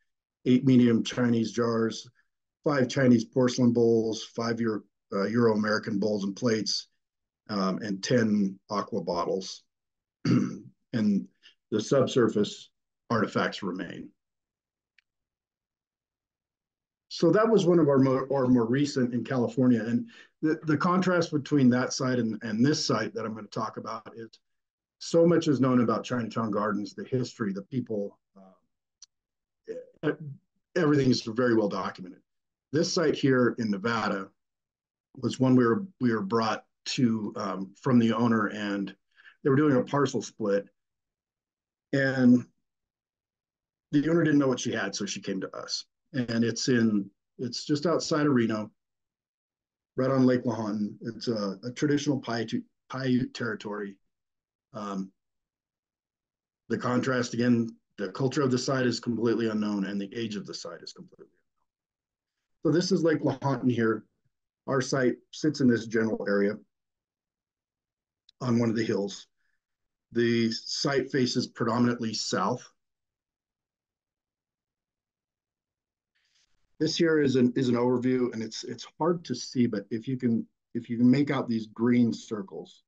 eight medium Chinese jars, five Chinese porcelain bowls, five Euro, uh, Euro American bowls and plates, um, and 10 aqua bottles. and the subsurface artifacts remain. So that was one of our more, our more recent in California. And the, the contrast between that site and, and this site that I'm going to talk about is so much is known about Chinatown Gardens, the history, the people, uh, everything is very well documented. This site here in Nevada was one we were we were brought to um, from the owner, and they were doing a parcel split, and the owner didn't know what she had, so she came to us and it's in it's just outside of Reno, right on Lake Lahontan. It's a, a traditional Paiute, Paiute territory. Um, the contrast again, the culture of the site is completely unknown, and the age of the site is completely unknown. So this is Lake Lahontan here. Our site sits in this general area on one of the hills. The site faces predominantly south This here is an is an overview, and it's it's hard to see, but if you can if you can make out these green circles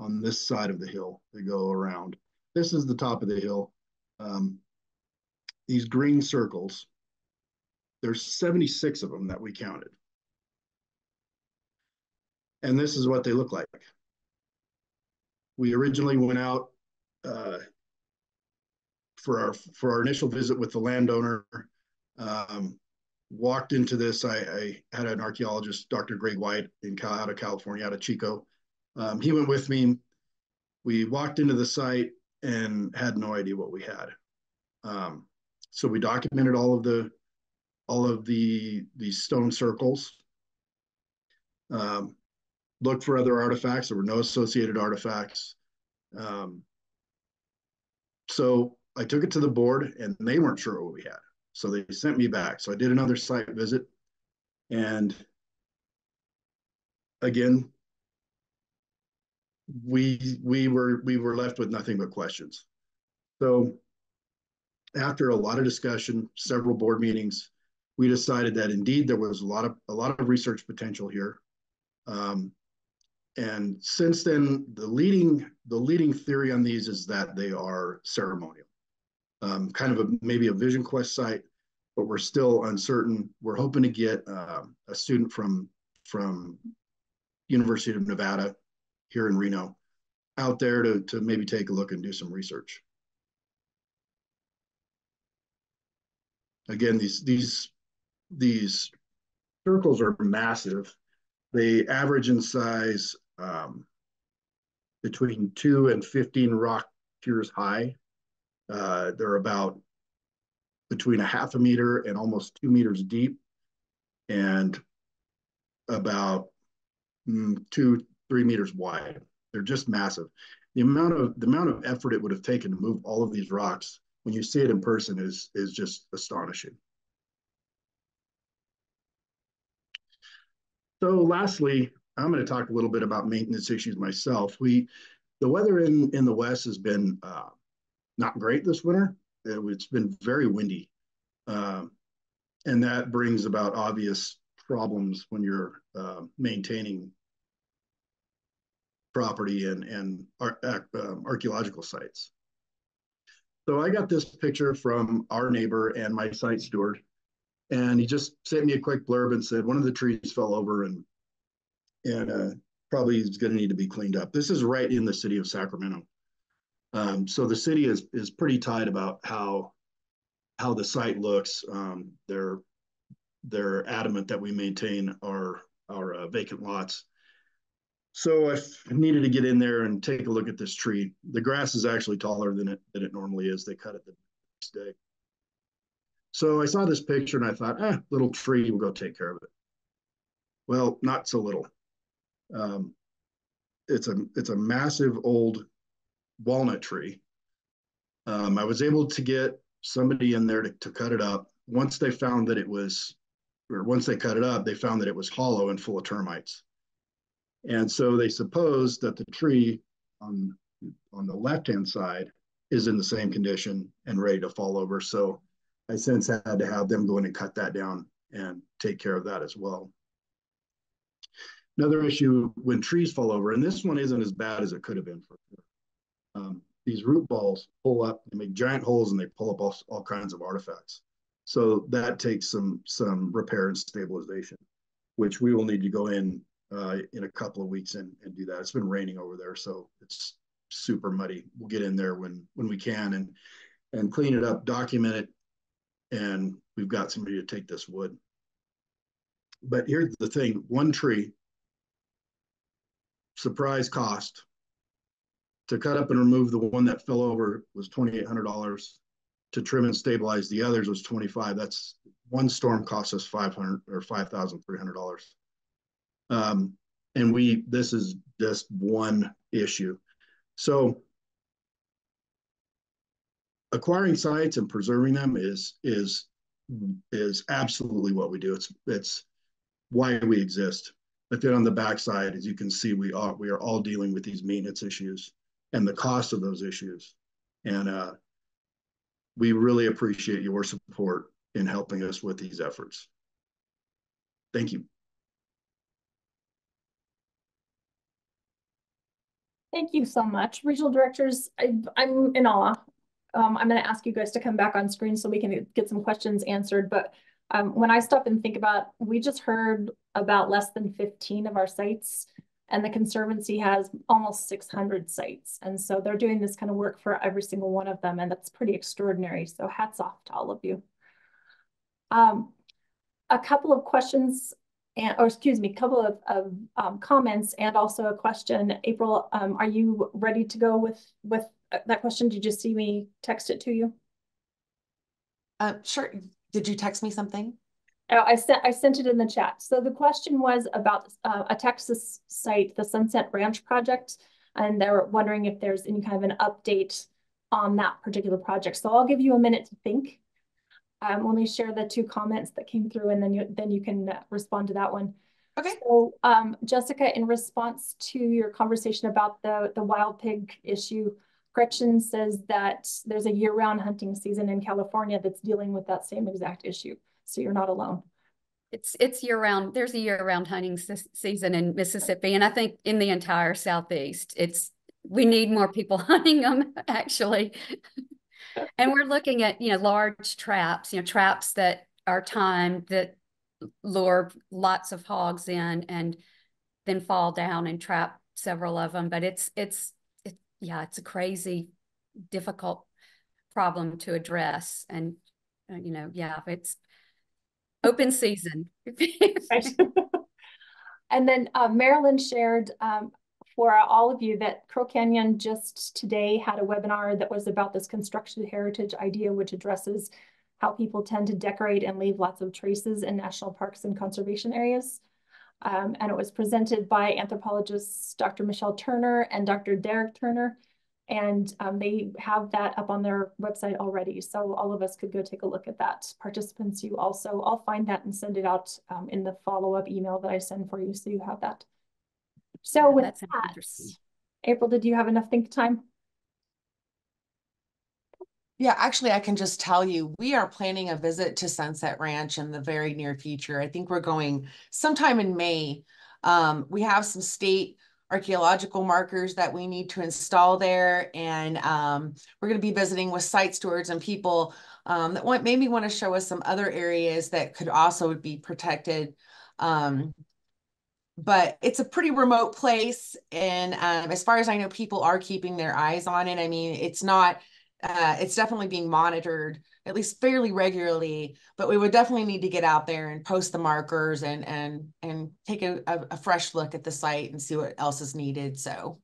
on this side of the hill, they go around. This is the top of the hill. Um, these green circles, there's 76 of them that we counted. And this is what they look like. We originally went out uh, for our for our initial visit with the landowner. Um, walked into this, I, I, had an archaeologist, Dr. Greg White, in Cal, out of California, out of Chico. Um, he went with me. we walked into the site and had no idea what we had. Um, so we documented all of the all of the these stone circles. Um, looked for other artifacts. There were no associated artifacts. Um, so I took it to the board, and they weren't sure what we had. So they sent me back. So I did another site visit, and again, we we were we were left with nothing but questions. So after a lot of discussion, several board meetings, we decided that indeed there was a lot of a lot of research potential here. Um, and since then, the leading the leading theory on these is that they are ceremonial, um, kind of a maybe a Vision Quest site, but we're still uncertain. We're hoping to get uh, a student from from University of Nevada here in Reno out there to, to maybe take a look and do some research. Again, these, these, these circles are massive. They average in size um, between two and 15 rock piers high. Uh, they're about between a half a meter and almost two meters deep and about mm, two, three meters wide. They're just massive. The amount of the amount of effort it would have taken to move all of these rocks when you see it in person is is just astonishing. So lastly, I'm going to talk a little bit about maintenance issues myself. We, the weather in in the west has been uh, not great this winter. It, has been very windy, uh, and that brings about obvious problems when you're uh, maintaining property and, and ar um, archaeological sites. So I got this picture from our neighbor and my site steward, and he just sent me a quick blurb and said one of the trees fell over and and uh, probably is going to need to be cleaned up. This is right in the city of Sacramento. Um, so the city is is pretty tight about how how the site looks. Um, they're they're adamant that we maintain our our uh, vacant lots so I needed to get in there and take a look at this tree. The grass is actually taller than it than it normally is. They cut it the next day. So I saw this picture and I thought, ah, little tree, we'll go take care of it. Well, not so little. Um, it's a it's a massive old walnut tree. Um, I was able to get somebody in there to, to cut it up. Once they found that it was, or once they cut it up, they found that it was hollow and full of termites. And so they suppose that the tree on, on the left-hand side is in the same condition and ready to fall over. So I since had to have them go in and cut that down and take care of that as well. Another issue when trees fall over, and this one isn't as bad as it could have been for um, these root balls pull up, they make giant holes and they pull up all, all kinds of artifacts. So that takes some some repair and stabilization, which we will need to go in uh, in a couple of weeks and, and do that. It's been raining over there, so it's super muddy. We'll get in there when when we can and and clean it up, document it, and we've got somebody to take this wood. But here's the thing: one tree, surprise cost to cut up and remove the one that fell over was twenty eight hundred dollars. To trim and stabilize the others was twenty five. That's one storm cost us five hundred or five thousand three hundred dollars. Um, and we, this is just one issue. So acquiring sites and preserving them is, is, is absolutely what we do. It's, it's why we exist. But then on the backside, as you can see, we are, we are all dealing with these maintenance issues and the cost of those issues. And uh, we really appreciate your support in helping us with these efforts. Thank you. Thank you so much. Regional directors, I, am in awe. Um, I'm going to ask you guys to come back on screen so we can get some questions answered. But um, when I stop and think about, we just heard about less than 15 of our sites and the Conservancy has almost 600 sites. And so they're doing this kind of work for every single one of them. And that's pretty extraordinary. So hats off to all of you. Um, a couple of questions and, or excuse me, a couple of, of um, comments and also a question. April, um, are you ready to go with, with uh, that question? Did you see me text it to you? Uh, sure. Did you text me something? Oh, I sent I sent it in the chat. So the question was about uh, a Texas site, the Sunset Ranch project, and they're wondering if there's any kind of an update on that particular project. So I'll give you a minute to think. Um, let me share the two comments that came through, and then you then you can uh, respond to that one. Okay. So, um, Jessica, in response to your conversation about the the wild pig issue, Gretchen says that there's a year-round hunting season in California that's dealing with that same exact issue. So you're not alone. It's it's year round. There's a year round hunting season in Mississippi, and I think in the entire southeast. It's we need more people hunting them actually, and we're looking at you know large traps, you know traps that are timed that lure lots of hogs in and then fall down and trap several of them. But it's it's it, yeah, it's a crazy, difficult problem to address, and uh, you know yeah, it's open season. and then uh, Marilyn shared um, for all of you that Crow Canyon just today had a webinar that was about this construction heritage idea, which addresses how people tend to decorate and leave lots of traces in national parks and conservation areas. Um, and it was presented by anthropologists Dr. Michelle Turner and Dr. Derek Turner. And um, they have that up on their website already. So all of us could go take a look at that. Participants, you also, I'll find that and send it out um, in the follow-up email that I send for you so you have that. So yeah, with that, that April, did you have enough think time? Yeah, actually, I can just tell you, we are planning a visit to Sunset Ranch in the very near future. I think we're going sometime in May. Um, we have some state archaeological markers that we need to install there. And um, we're going to be visiting with site stewards and people um, that want, maybe want to show us some other areas that could also be protected. Um, but it's a pretty remote place. And um, as far as I know, people are keeping their eyes on it. I mean, it's not, uh, it's definitely being monitored at least fairly regularly but we would definitely need to get out there and post the markers and and and take a, a, fresh look at the site and see what else is needed so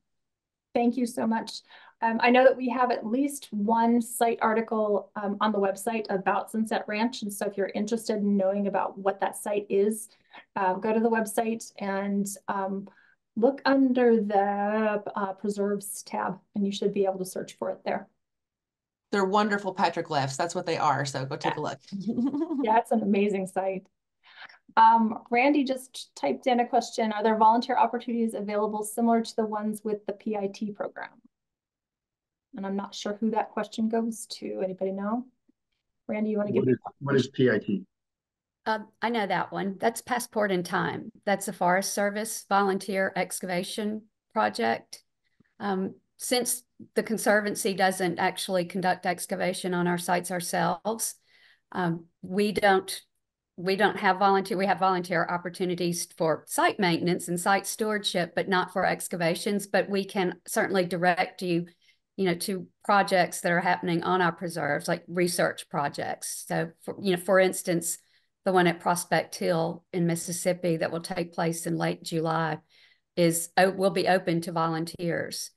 thank you so much um, I know that we have at least one site article um, on the website about Sunset Ranch. And so if you're interested in knowing about what that site is, uh, go to the website and um, look under the uh, preserves tab and you should be able to search for it there. They're wonderful petroglyphs. That's what they are. So go take yeah. a look. yeah, it's an amazing site. Um, Randy just typed in a question. Are there volunteer opportunities available similar to the ones with the PIT program? And I'm not sure who that question goes to. Anybody know? Randy, you want to give what what is PIT? Uh, I know that one. That's Passport in Time. That's a Forest Service volunteer excavation project. Um, since the Conservancy doesn't actually conduct excavation on our sites ourselves, um, we don't we don't have volunteer we have volunteer opportunities for site maintenance and site stewardship but not for excavations. But we can certainly direct you you know to projects that are happening on our preserves like research projects. So for, you know for instance the one at prospect hill in mississippi that will take place in late july is will be open to volunteers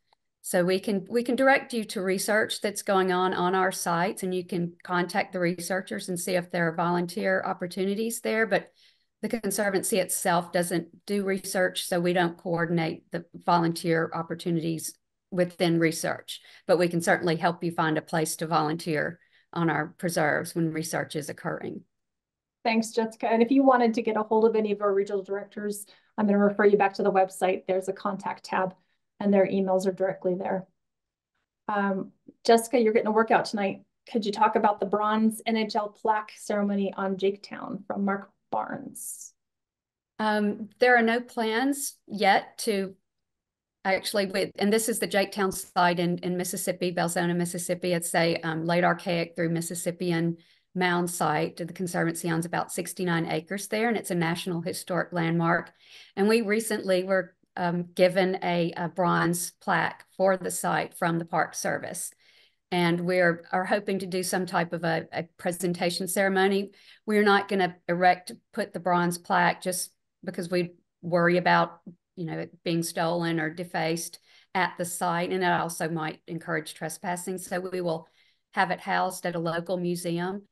so we can we can direct you to research that's going on on our sites, and you can contact the researchers and see if there are volunteer opportunities there. But the Conservancy itself doesn't do research, so we don't coordinate the volunteer opportunities within research. But we can certainly help you find a place to volunteer on our preserves when research is occurring. Thanks, Jessica. And if you wanted to get a hold of any of our regional directors, I'm going to refer you back to the website. There's a contact tab and their emails are directly there. Um, Jessica, you're getting a workout tonight. Could you talk about the bronze NHL plaque ceremony on Jaketown from Mark Barnes? Um, there are no plans yet to actually with, and this is the Jaketown site in, in Mississippi, Belzoni, Mississippi. It's a um, late archaic through Mississippian mound site. The Conservancy owns about 69 acres there, and it's a National Historic Landmark. And we recently were um, given a, a, bronze plaque for the site from the Park Service. And we're are hoping to do some type of a, a presentation ceremony. We're not going to erect, put the bronze plaque just because we worry about, you know, it being stolen or defaced at the site. And it also might encourage trespassing. So we will have it housed at a local museum.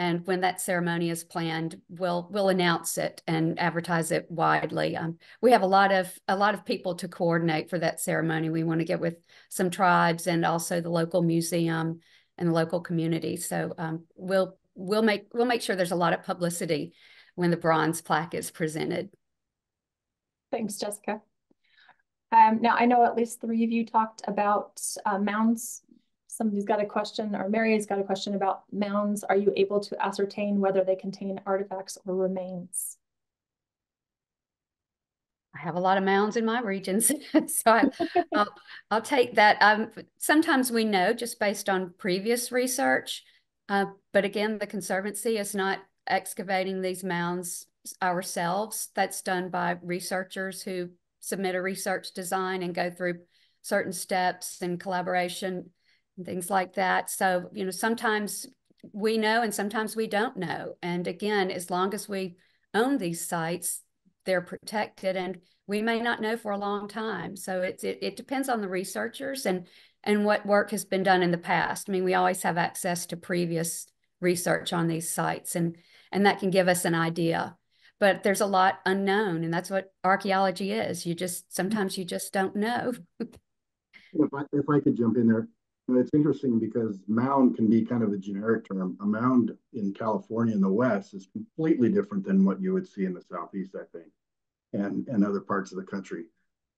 And when that ceremony is planned, we'll we'll announce it and advertise it widely. Um, we have a lot of a lot of people to coordinate for that ceremony. We want to get with some tribes and also the local museum and the local community. So um, we'll we'll make we'll make sure there's a lot of publicity when the bronze plaque is presented. Thanks, Jessica. Um, now I know at least three of you talked about uh, mounds. Somebody's got a question, or Mary's got a question about mounds. Are you able to ascertain whether they contain artifacts or remains? I have a lot of mounds in my regions, so I, will I'll take that. Um, sometimes we know just based on previous research, uh, but again, the Conservancy is not excavating these mounds ourselves. That's done by researchers who submit a research design and go through certain steps and collaboration things like that. So, you know, sometimes we know and sometimes we don't know. And again, as long as we own these sites, they're protected and we may not know for a long time. So it's it, it depends on the researchers and and what work has been done in the past. I mean, we always have access to previous research on these sites and and that can give us an idea but there's a lot unknown and that's what archaeology is you just sometimes you just don't know if I, if I could jump in there it's interesting because mound can be kind of a generic term a mound in california in the west is completely different than what you would see in the southeast i think and and other parts of the country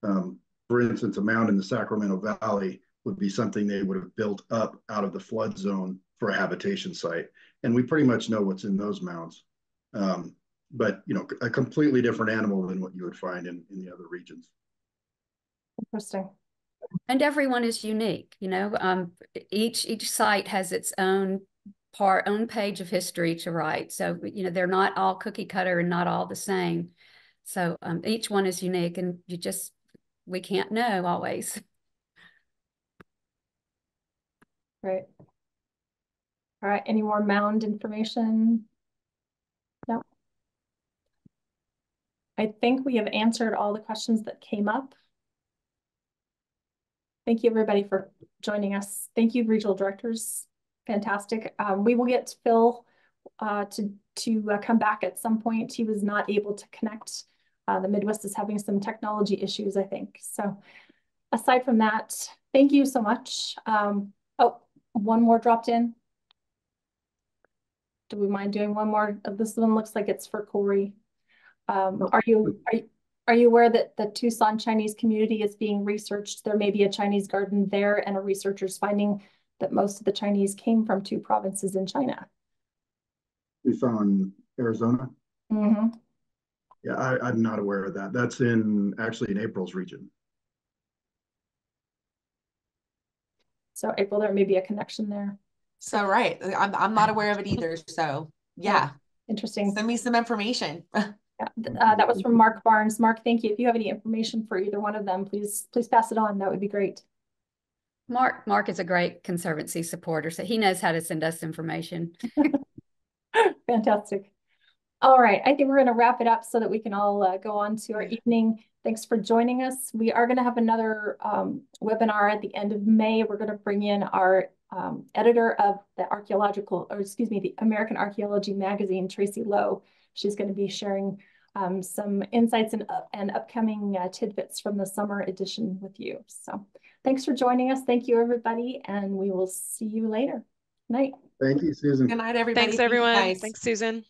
um, for instance a mound in the sacramento valley would be something they would have built up out of the flood zone for a habitation site and we pretty much know what's in those mounds um, but you know, a completely different animal than what you would find in, in the other regions. Interesting. And everyone is unique, you know. Um, each each site has its own part, own page of history to write. So you know, they're not all cookie cutter and not all the same. So um, each one is unique, and you just we can't know always. Right. All right. Any more mound information? No. I think we have answered all the questions that came up. Thank you, everybody, for joining us. Thank you, regional directors. Fantastic. Um, we will get Phil uh, to, to uh, come back at some point. He was not able to connect. Uh, the Midwest is having some technology issues, I think. So aside from that, thank you so much. Um, oh, one more dropped in. Do we mind doing one more? This one looks like it's for Cory. Um, are you are you, are you aware that the Tucson Chinese community is being researched? There may be a Chinese garden there, and a researcher's finding that most of the Chinese came from two provinces in China. Tucson, Arizona. Mm -hmm. Yeah, I, I'm not aware of that. That's in actually in April's region. So April, there may be a connection there. So right, I'm I'm not aware of it either. So yeah, interesting. Send me some information. Uh, that was from Mark Barnes. Mark, thank you. If you have any information for either one of them, please please pass it on. That would be great. Mark Mark is a great conservancy supporter, so he knows how to send us information. Fantastic. All right, I think we're going to wrap it up so that we can all uh, go on to our evening. Thanks for joining us. We are going to have another um, webinar at the end of May. We're going to bring in our um, editor of the archaeological, or excuse me, the American Archaeology Magazine, Tracy Lowe. She's going to be sharing um, some insights and, uh, and upcoming uh, tidbits from the summer edition with you. So thanks for joining us. Thank you, everybody, and we will see you later. Night. Thank you, Susan. Good night, everybody. Thanks, everyone. Thanks, Susan.